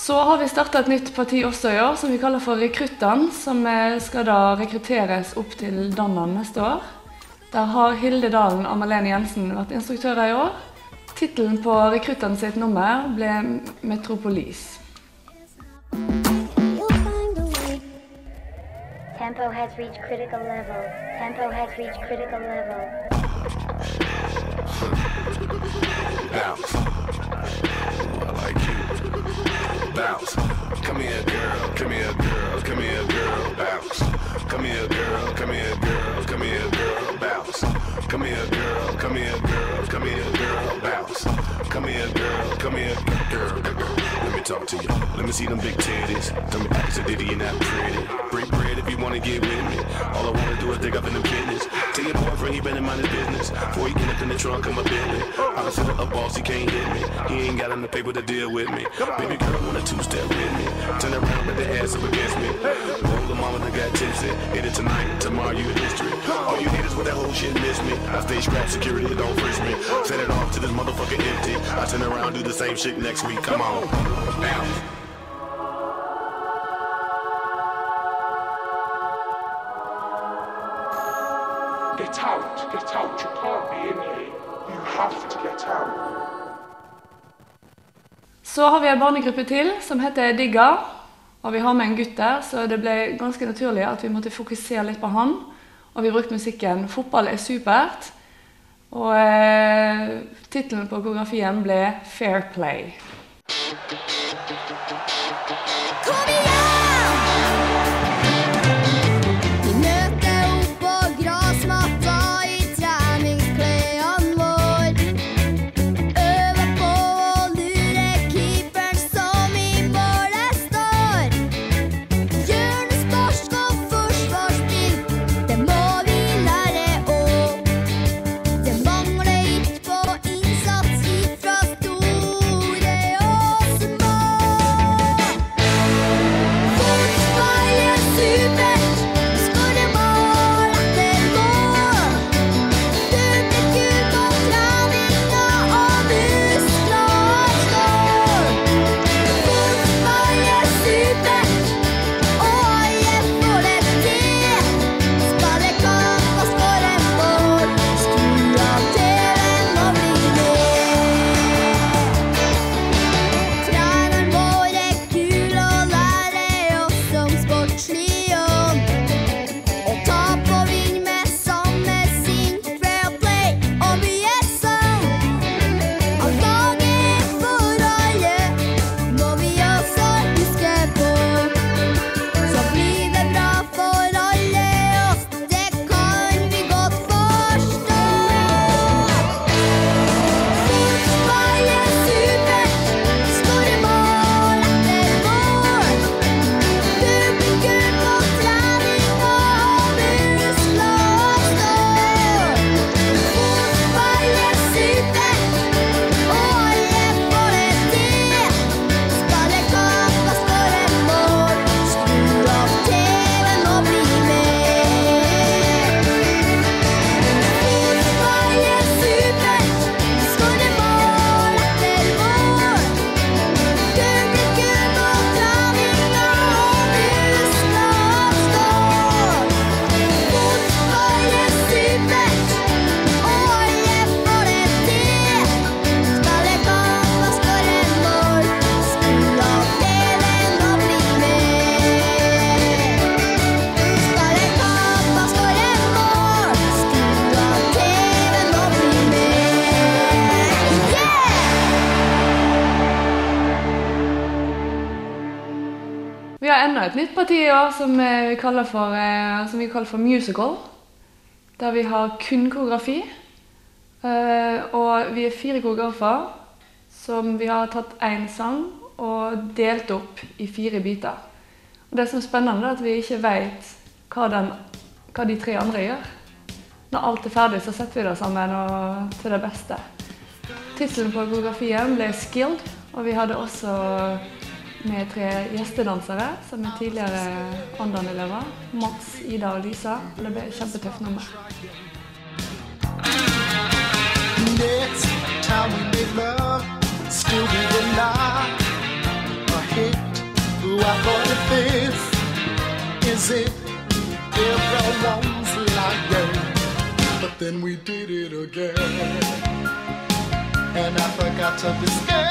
Så har vi starta et nytt parti også i år, som vi kaller for Rekruttene. Som eh, skal da rekrutteres opp til Donnan neste år. Der har Hilde Dalen og Malene Jensen vært instruktører i år. Tittelen på Rekruttene sitt nummer ble 'Metropolis'. Tempo has reached critical level. Tempo has reached critical level. Bounce. Bounce. Come here, girl. Come here, girl. Come here, girl. Bounce. Come here, girl. Come here, girl. Come here, girl. Bounce. Come here, girl. Come here, girl. Come here, girl. Bounce. Come here, girl. Come here, girl. Talk to you. Let me see them big titties. Act a ditty and that pretty. Break bread if you wanna get with me. All I wanna do is dig up in the business. Tell your boyfriend he better mind his business. Before he get up in the trunk of my Bentley. I consider a boss, he can't hit me. He ain't got enough paper to deal with me. Baby girl I want a two-step with me. Turn around, put the ass up against me. The mama that got tipsy. Hit it tonight, tomorrow you in history. All you need is what that whole shit miss me. I stay strapped, security don't frisk me. Set it off till this motherfucker empty. I turn around, do the same shit next week. Come on. Bounce. Get out, get out. You can't be in here. You have to get out. Så har vi en barnegruppe til som heter Digga. Og vi har med en gutt der, så det ble ganske naturlig at vi måtte fokusere litt på han. Og vi brukte musikken 'Fotball er supert'. Og eh, tittelen på koreografien ble 'Fair Play'. Har et nytt parti i år som eh, vi kaller for, eh, vi kaller for musical. Der vi har kun koreografi. Eh, og vi er fire koreografer som vi har tatt én sang og delt opp i fire biter. Og det som er spennende, er at vi ikke vet hva, hva de tre andre gjør. Når alt er ferdig, så setter vi det sammen og til det beste. Tittelen på koreografien ble 'Skilled', og vi hadde også med tre gjestedansere som er ah. tidligere Åndalen-elever. Mats, Ida og Lisa. Og det ble et kjempetøft nummer. But then we did it again, and I forgot to be scared.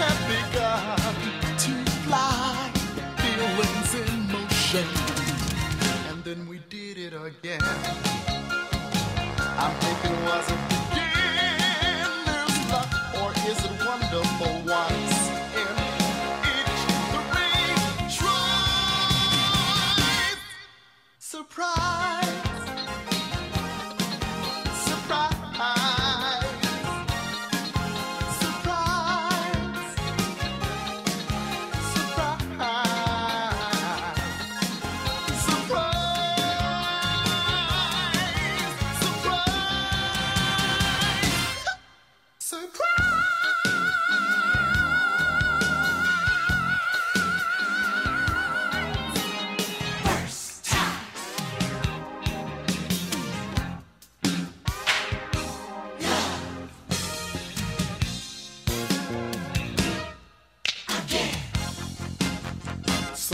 up.